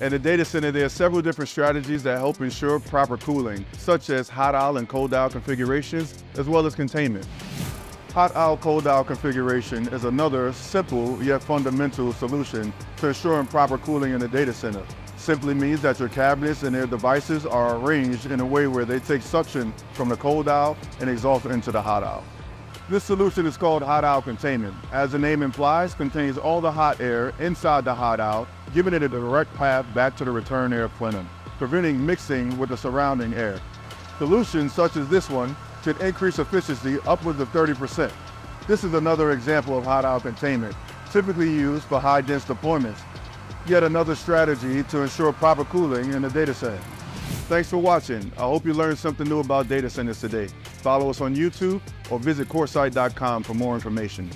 In the data center, there are several different strategies that help ensure proper cooling, such as hot aisle and cold aisle configurations, as well as containment. Hot aisle cold aisle configuration is another simple yet fundamental solution to ensuring proper cooling in the data center. Simply means that your cabinets and their devices are arranged in a way where they take suction from the cold aisle and exhaust into the hot aisle. This solution is called hot aisle containment. As the name implies, contains all the hot air inside the hot aisle, giving it a direct path back to the return air plenum, preventing mixing with the surrounding air. Solutions such as this one should increase efficiency upwards of 30%. This is another example of hot aisle containment, typically used for high dense deployments. Yet another strategy to ensure proper cooling in the data center. Thanks for watching. I hope you learned something new about data centers today. Follow us on YouTube or visit CoreSite.com for more information.